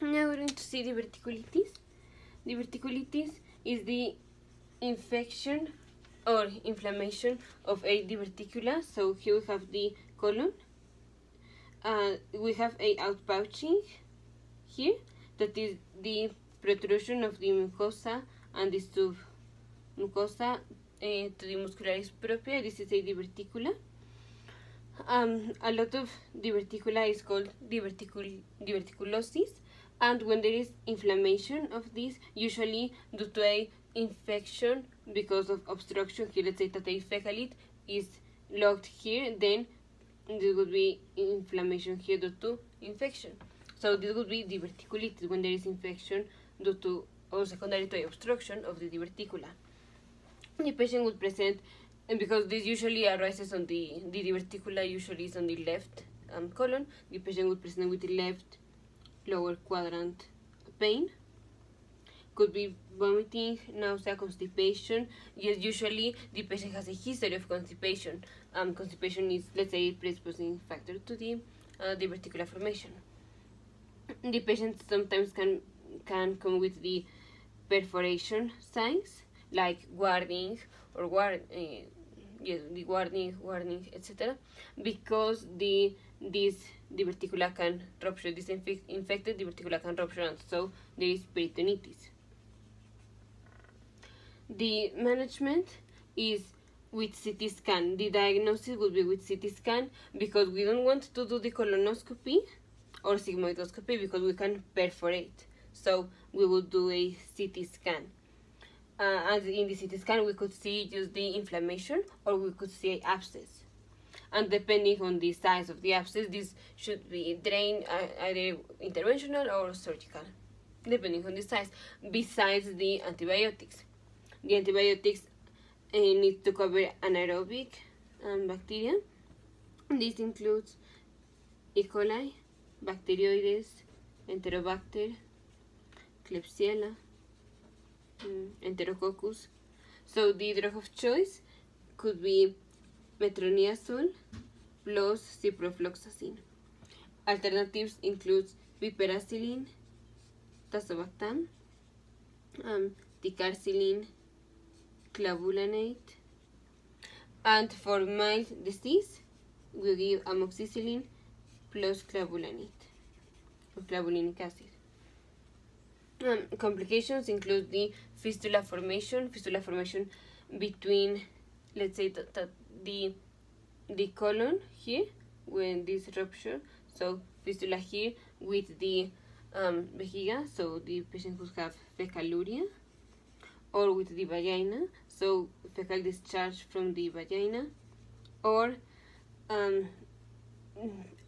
Now we're going to see diverticulitis. Diverticulitis is the infection or inflammation of a diverticula. So here we have the colon. Uh, we have a outpouching here that is the protrusion of the mucosa and the submucosa uh, to the muscularis propria. This is a diverticula. Um, a lot of diverticula is called diverticul diverticulosis and when there is inflammation of this usually due to a infection because of obstruction here let's say that a fecalith is locked here then there would be inflammation here due to infection. So this would be diverticulitis when there is infection due to or secondary to obstruction of the diverticula. The patient would present and because this usually arises on the the diverticula usually is on the left um, colon the patient would present with the left lower quadrant pain. Could be vomiting, nausea, constipation. Yes, usually the patient has a history of constipation. Um, constipation is, let's say, predisposing factor to the uh, diverticular formation. The patient sometimes can can come with the perforation signs like guarding or guard, uh, yes, the guarding, warning, etc. Because the this diverticula can rupture, this infected diverticula can rupture, and so there is peritonitis. The management is with CT scan. The diagnosis will be with CT scan because we don't want to do the colonoscopy or sigmoidoscopy because we can perforate. So we will do a CT scan. Uh, and in the CT scan, we could see just the inflammation or we could see abscess and depending on the size of the abscess this should be drained uh, either interventional or surgical depending on the size besides the antibiotics the antibiotics uh, need to cover anaerobic um, bacteria this includes E. coli, Bacteroides, Enterobacter, Klebsiella, um, Enterococcus. So the drug of choice could be metronidazole plus ciprofloxacin. Alternatives include piperacillin, tazobactam, um, ticarcillin, clavulanate, and for mild disease, we give amoxicillin plus clavulanate or clavulanic acid. Um, complications include the fistula formation, fistula formation between, let's say, the the colon here when this rupture so fistula here with the um, vejiga so the patient could have fecaluria or with the vagina so fecal discharge from the vagina or um,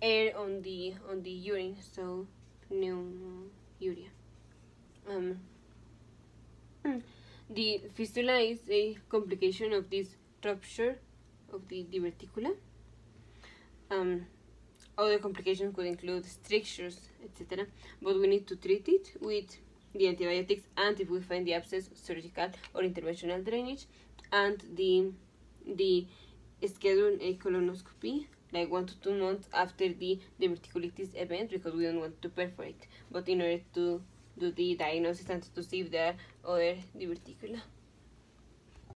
air on the on the urine so pneumaturia um, the fistula is a complication of this rupture of the diverticula. Um, other complications could include strictures, etc. But we need to treat it with the antibiotics and if we find the abscess, surgical or interventional drainage and the the schedule a colonoscopy like one to two months after the diverticulitis event because we don't want to perforate but in order to do the diagnosis and to see if there are other diverticula.